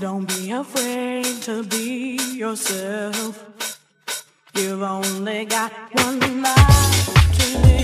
Don't be afraid to be yourself. You've only got one life to live.